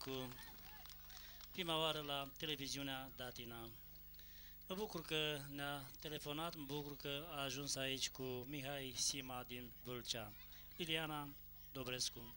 Liliana Dobrescu, prima oară la televiziunea Datina. Mă bucur că ne-a telefonat, mă bucur că a ajuns aici cu Mihai Sima din Vâlcea. Liliana Dobrescu.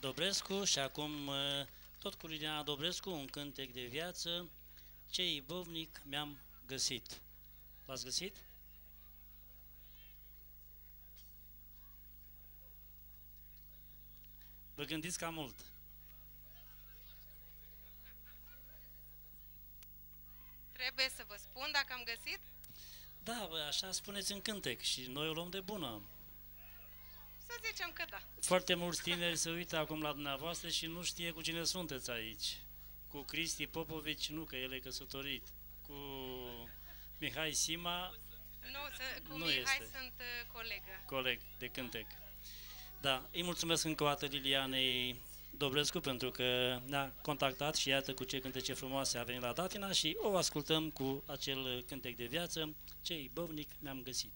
Dobrescu și acum uh, tot cu Liliana Dobrescu, un cântec de viață, ce ibovnic mi-am găsit. L-ați găsit? Vă gândiți cam mult. Trebuie să vă spun dacă am găsit? Da, bă, așa spuneți în cântec și noi o luăm de bună. Să zicem că da. Foarte mulți tineri se uită acum la dumneavoastră și nu știe cu cine sunteți aici. Cu Cristi Popovici, nu, că el e căsătorit. Cu Mihai Sima, Nu, să, cu Nu Mihai este. sunt uh, colegă. coleg de cântec. Da, îi mulțumesc încă o dată Lilianei Dobrescu pentru că ne-a contactat și iată cu ce cântece frumoase a venit la Datina și o ascultăm cu acel cântec de viață, cei băvnic mi-am găsit. Frunzuliță mărgărit, ce-i bocnic mi-am găsit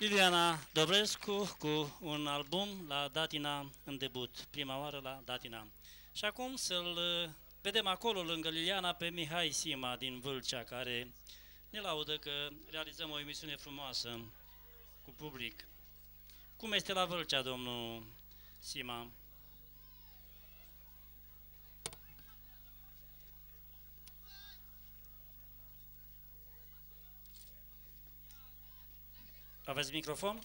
Silviana Dobrescu cu un album la Datina în debut, prima oară la Datina. Și acum să-l uh, vedem acolo lângă Liliana pe Mihai Sima din Vâlcea, care ne laudă că realizăm o emisiune frumoasă cu public. Cum este la Vâlcea, domnul Sima? Aveți microfon?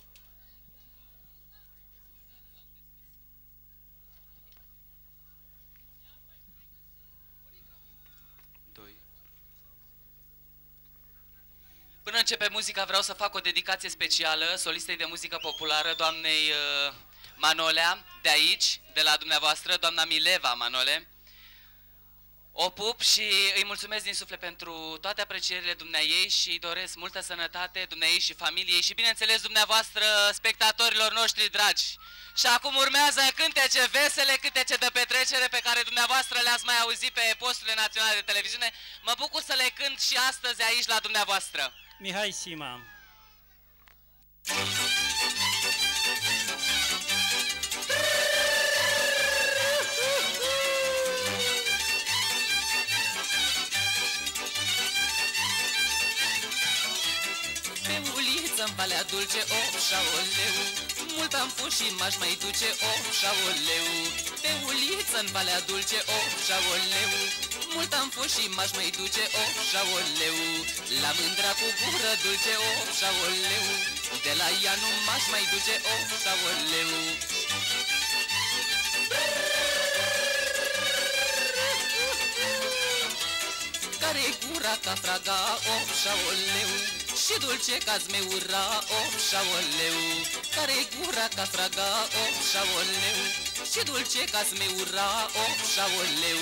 Până începe muzica, vreau să fac o dedicație specială solistei de muzică populară, doamnei uh, Manolea, de aici, de la dumneavoastră, doamna Mileva Manole. O pup și îi mulțumesc din suflet pentru toate aprecierile dumneai și îi doresc multă sănătate dumneai și familiei și bineînțeles dumneavoastră spectatorilor noștri dragi. Și acum urmează cântece vesele, cântece de petrecere pe care dumneavoastră le-ați mai auzit pe posturile naționale de televiziune. Mă bucur să le cânt și astăzi aici la dumneavoastră. Mihai Sima. Pe uliță în Valea Dulce, o șaoleu. Mult am fost și m-aș mai duce, o șaoleu. Pe uliță în Valea Dulce, o șaoleu. Mult am fost și m-aș mai duce, o șaoleu. La mândra cu gură dulce, o șaoleu. De la ea nu m-aș mai duce, o șaoleu. Care gura ca fraga, o șaoleu și dulce ca zmeura, o șaoleu Care gura ca fraga, o șaoleu. Și dulce ca zmeura, o șaoleu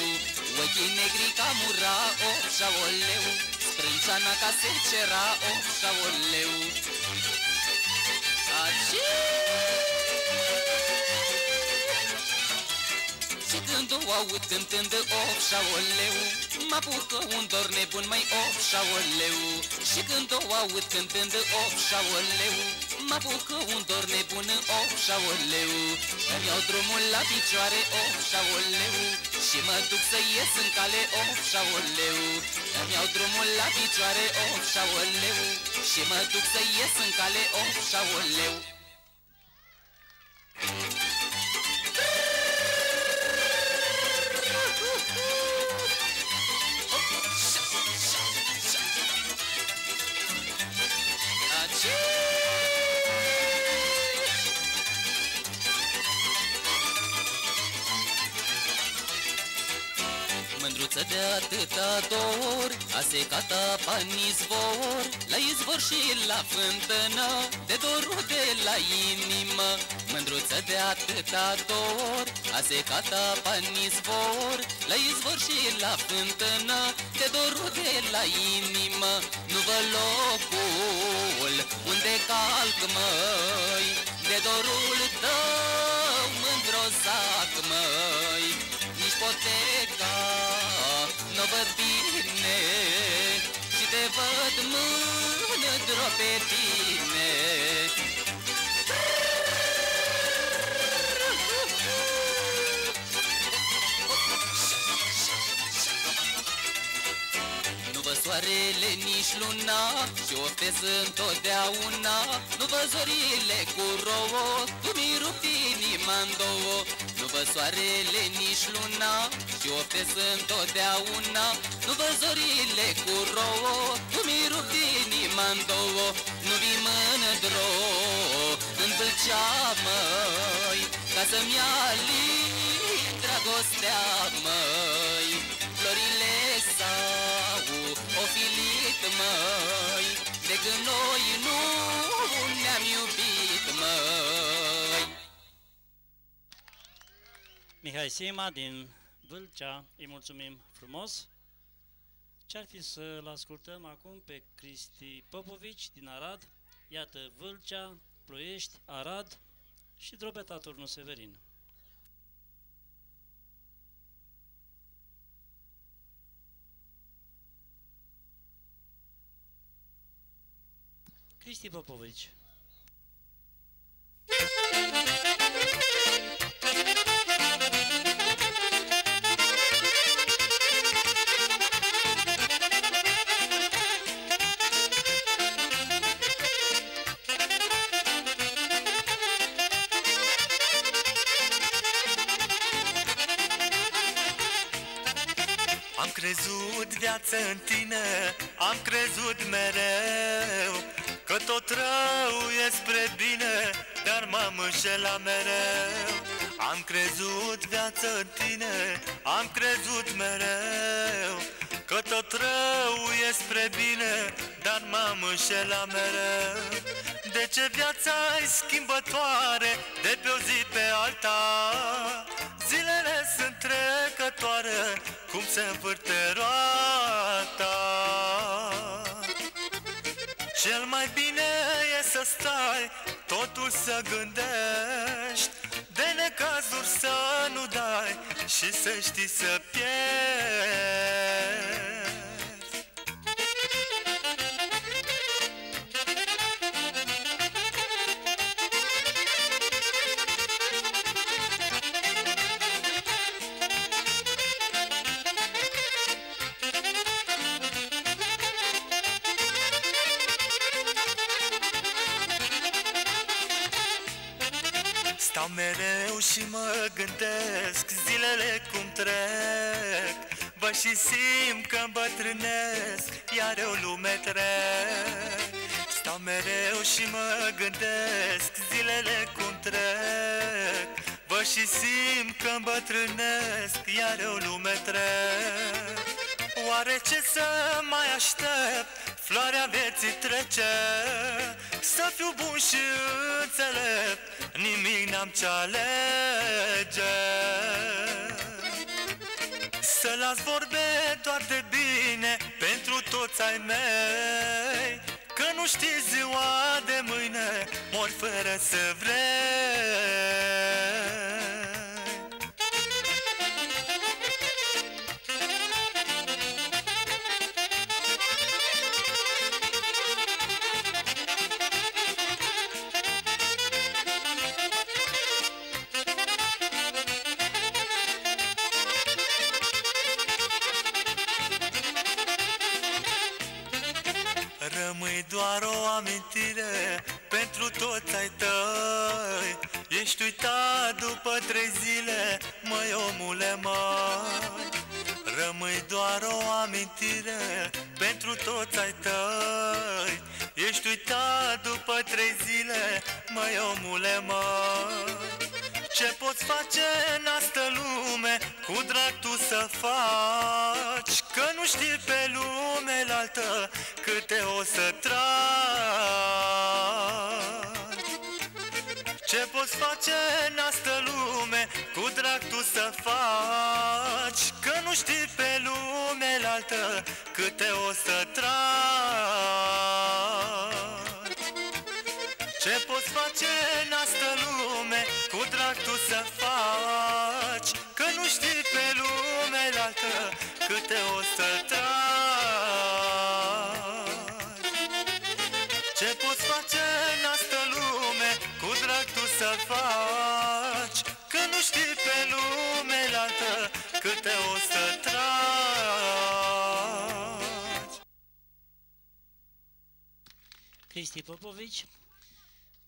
Ochii negri ca mura, o șaoleu. Sprânceana ca secera, o șaoleu Și când o aud cântând of șaoleu? Mă apucă un dor nebun mai of șaoleu. Și când o aud cântând of șaoleu. Mă apucă un dor nebun of șaoleu. Îmi iau drumul la picioare of șaoleu. Și mă duc să ies în cale of șaoleu. Îmi iau drumul la picioare of șaoleu. Și mă duc să ies în cale of șaoleu Mândruță de atâta dor A secat apa în izvor La izvor și la fântână De dorul de la inimă. Mândruță de atâta dor A secat apa în izvor La izvor și la fântână De dorul de la inimă. Nu vă locul Unde calc măi De dorul tău Mândro zac măi. Nici poteca Nu văd bine Și te văd mândro pe tine soarele nici luna Și oftez întotdeauna Nu vă zorile cu rouă Tu mi rupi inima în două. Nu vă soarele nici luna Și oftez întotdeauna Nu vă zorile cu rouă Tu mi rupi inima în două. Nu vii mândro în Vâlcea, măi Ca să-mi alin dragostea, măi măi De când noi nu ne-am iubit, măi Mihai Sima din Vâlcea, îi mulțumim frumos. Ce-ar fi să-l ascultăm acum pe Cristi Popovici din Arad? Iată Vâlcea, Ploiești, Arad și Drobeta Turnu Severin. Cristi Popovici. Am crezut viață în tine, am crezut mereu Că tot rău e spre bine, dar m-am înșelat mereu. Am crezut viață în tine, am crezut mereu. Că tot rău e spre bine, dar m-am înșelat mereu. De ce viața e schimbătoare, de pe o zi pe alta? Zilele sunt trecătoare, cum se învârte roata Cel mai bine e să stai, totul să gândești. De necazuri să nu dai și să știi să pierzi gândesc zilele cum trec. Vă și simt că îmbătrânesc, iar eu lume trec. Stau mereu și mă gândesc zilele cum trec. Vă și simt că îmbătrânesc, iar eu lume trec. Oare ce să mai aștept? Floarea vieții trece Să fiu bun și înțelept Nimic n-am ce alege. Să las vorbe doar de bine Pentru toți ai mei Că nu știi ziua de mâine Mor fără să vrei amintire pentru toți ai tăi. Ești uitat după trei zile, măi omule măi. Ce poți face în asta lume Cu drag tu să faci? Că nu știi pe lume altă Câte o să tragi poți face în asta lume Cu drag tu să faci. Că nu știi pe lume altă Câte o să tragi. Ce poți face în asta lume Cu drag tu să faci? Că nu știi pe lumea altă Câte o să tragi Cristi Popovici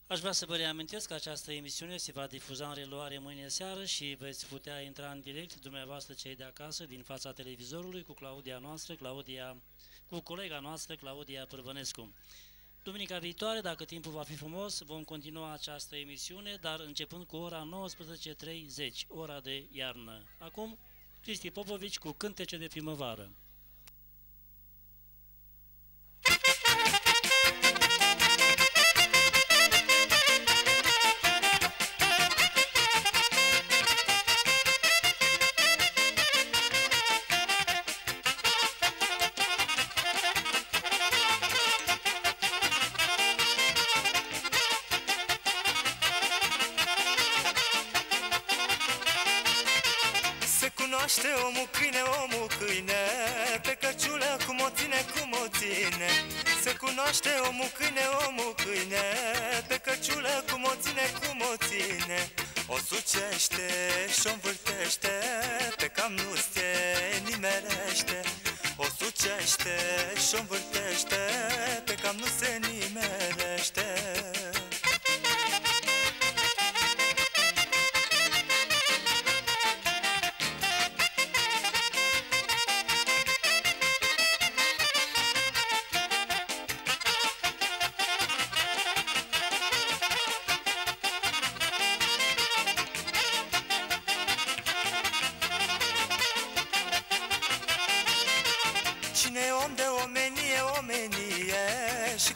Aș vrea să vă reamintesc că această emisiune se va difuza în reluare mâine seară și veți putea intra în direct dumneavoastră cei de acasă din fața televizorului cu Claudia noastră, Claudia, cu colega noastră Claudia Pârvănescu. Duminica viitoare, dacă timpul va fi frumos, vom continua această emisiune, dar începând cu ora 19.30, ora de iarnă. Acum, Cristi Popovici cu cântece de primăvară. Cunoaște omul câine, omul câine. Pe căciulă cum o ține, cum o ține. Se cunoaște omul câine, omul câine. Pe căciulă cum o ține, cum o ține. O sucește și-o învârtește Pe cam nu se nimerește. O sucește și-o învârtește Pe cam nu se nimerește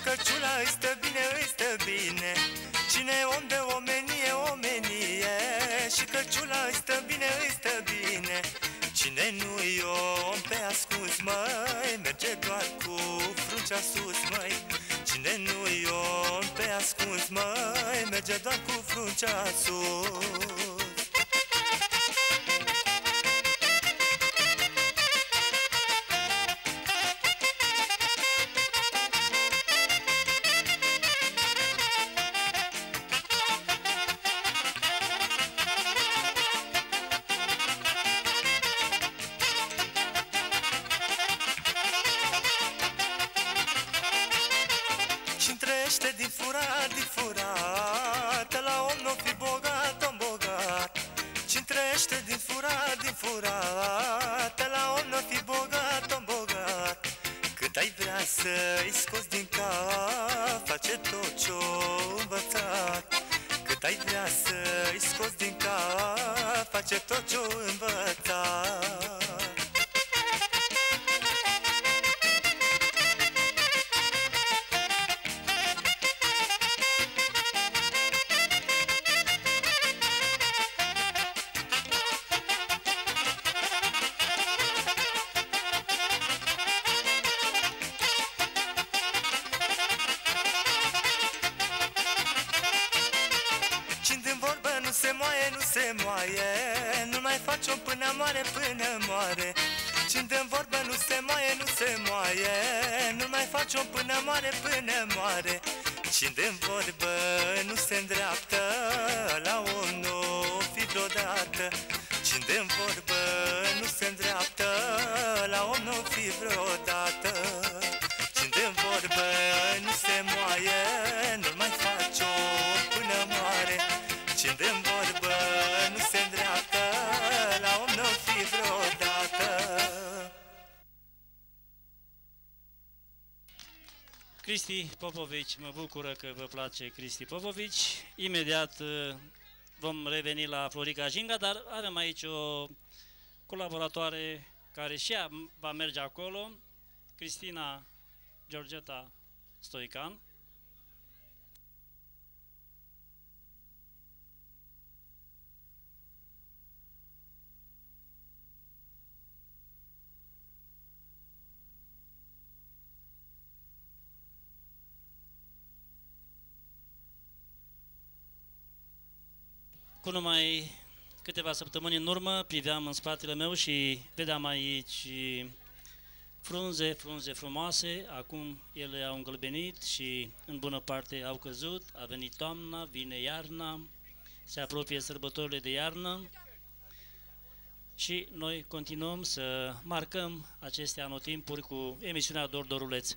cărciula îi stă bine, îi stă bine. Cine om de omenie, omenie. Și cărciula îi stă bine, îi stă bine. Cine nu-i om pe ascuns, măi. Merge doar cu fruncea sus, măi. Cine nu-i om pe ascuns, măi. Merge doar cu fruncea sus Face Nu mai faci o până moare, până moare. Cind în vorbă nu se moaie, nu se moaie. Nu mai faci o până moare, până moare. Cind în vorbă nu se îndreaptă La om nu fi vreodată. Cind în vorbă nu se îndreaptă La om nu fi vreodată Cristi Popovici, mă bucură că vă place Cristi Popovici. Imediat uh, vom reveni la Florica Jinga, dar avem aici o colaboratoare care și ea va merge acolo, Cristina Georgeta Stoican. Cu numai câteva săptămâni în urmă priveam în spatele meu și vedeam aici frunze, frunze frumoase, acum ele au îngălbenit și în bună parte au căzut, a venit toamna, vine iarna, se apropie sărbătorile de iarnă și noi continuăm să marcăm aceste anotimpuri cu emisiunea Dor Doruleț.